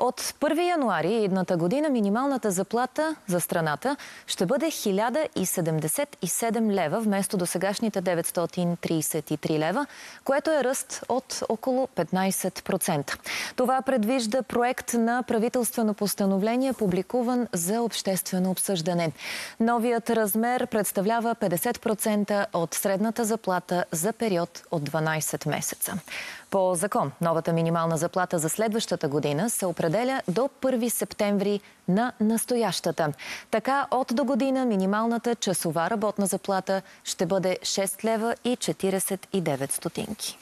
От 1 януари едната година минималната заплата за страната ще бъде 1077 лева вместо до сегашните 933 лева, което е ръст от около 15%. Това предвижда проект на правителствено постановление, публикуван за обществено обсъждане. Новият размер представлява 50% от средната заплата за период от 12 месеца. По закон, новата минимална заплата за следващата година се определя до 1 септември на настоящата. Така от до година минималната часова работна заплата ще бъде 6 лева и 49 стотинки.